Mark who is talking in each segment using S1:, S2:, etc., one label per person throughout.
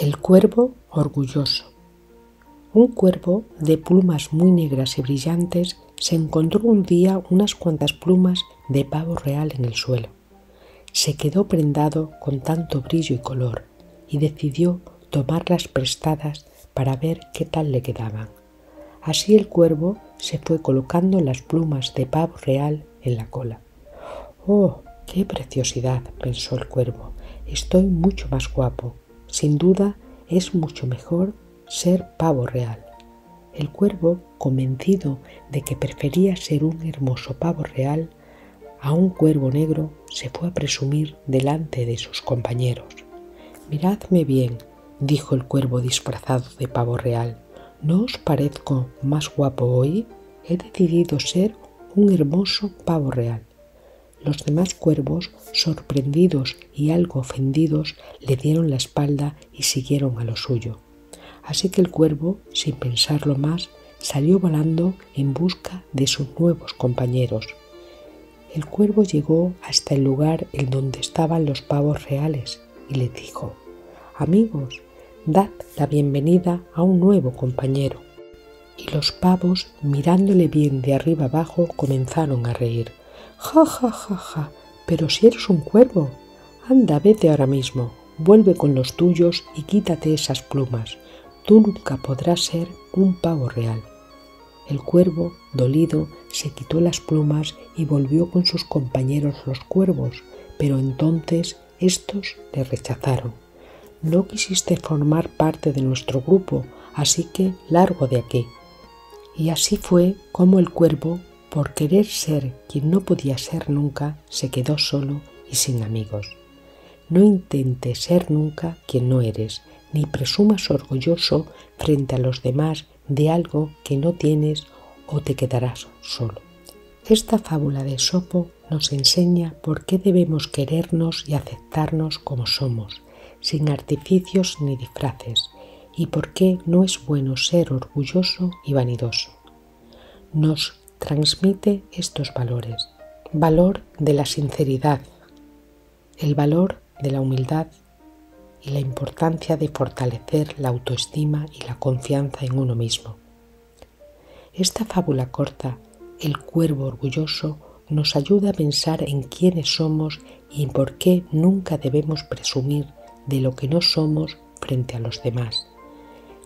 S1: El cuervo orgulloso. Un cuervo de plumas muy negras y brillantes se encontró un día unas cuantas plumas de pavo real en el suelo. Se quedó prendado con tanto brillo y color y decidió tomarlas prestadas para ver qué tal le quedaban. Así el cuervo se fue colocando las plumas de pavo real en la cola. ¡Oh, qué preciosidad! pensó el cuervo. Estoy mucho más guapo. Sin duda es mucho mejor ser pavo real. El cuervo, convencido de que prefería ser un hermoso pavo real a un cuervo negro, se fue a presumir delante de sus compañeros. Miradme bien, dijo el cuervo disfrazado de pavo real. ¿No os parezco más guapo hoy? He decidido ser un hermoso pavo real. Los demás cuervos, sorprendidos y algo ofendidos, le dieron la espalda y siguieron a lo suyo. Así que el cuervo, sin pensarlo más, salió volando en busca de sus nuevos compañeros. El cuervo llegó hasta el lugar en donde estaban los pavos reales y le dijo, Amigos, dad la bienvenida a un nuevo compañero. Y los pavos, mirándole bien de arriba abajo, comenzaron a reír. Ja, ja, ja, ja. Pero si eres un cuervo. Anda, vete ahora mismo. Vuelve con los tuyos y quítate esas plumas. Tú nunca podrás ser un pavo real. El cuervo, dolido, se quitó las plumas y volvió con sus compañeros los cuervos, pero entonces estos le rechazaron. No quisiste formar parte de nuestro grupo, así que largo de aquí. Y así fue como el cuervo por querer ser quien no podía ser nunca, se quedó solo y sin amigos. No intentes ser nunca quien no eres, ni presumas orgulloso frente a los demás de algo que no tienes o te quedarás solo. Esta fábula de Sopo nos enseña por qué debemos querernos y aceptarnos como somos, sin artificios ni disfraces, y por qué no es bueno ser orgulloso y vanidoso. Nos transmite estos valores. Valor de la sinceridad, el valor de la humildad y la importancia de fortalecer la autoestima y la confianza en uno mismo. Esta fábula corta, El cuervo orgulloso, nos ayuda a pensar en quiénes somos y en por qué nunca debemos presumir de lo que no somos frente a los demás.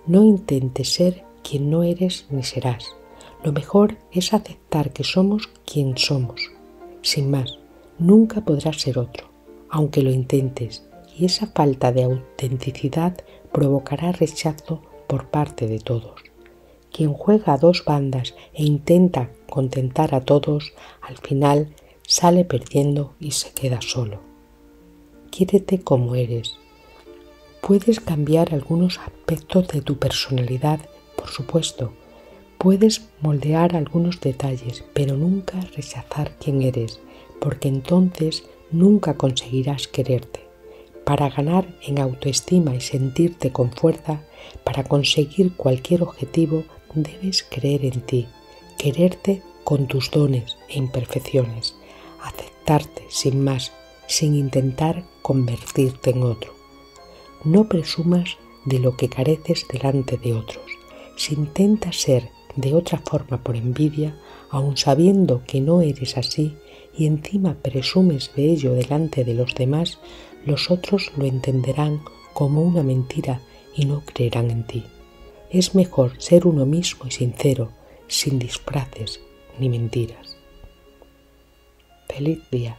S1: No intentes ser quien no eres ni serás. Lo mejor es aceptar que somos quien somos. Sin más, nunca podrás ser otro, aunque lo intentes, y esa falta de autenticidad provocará rechazo por parte de todos. Quien juega a dos bandas e intenta contentar a todos, al final sale perdiendo y se queda solo. Quiérete como eres. Puedes cambiar algunos aspectos de tu personalidad, por supuesto, Puedes moldear algunos detalles, pero nunca rechazar quién eres, porque entonces nunca conseguirás quererte. Para ganar en autoestima y sentirte con fuerza, para conseguir cualquier objetivo, debes creer en ti, quererte con tus dones e imperfecciones, aceptarte sin más, sin intentar convertirte en otro. No presumas de lo que careces delante de otros. Si intentas ser de otra forma por envidia, aun sabiendo que no eres así y encima presumes de ello delante de los demás, los otros lo entenderán como una mentira y no creerán en ti. Es mejor ser uno mismo y sincero, sin disfraces ni mentiras. Feliz día.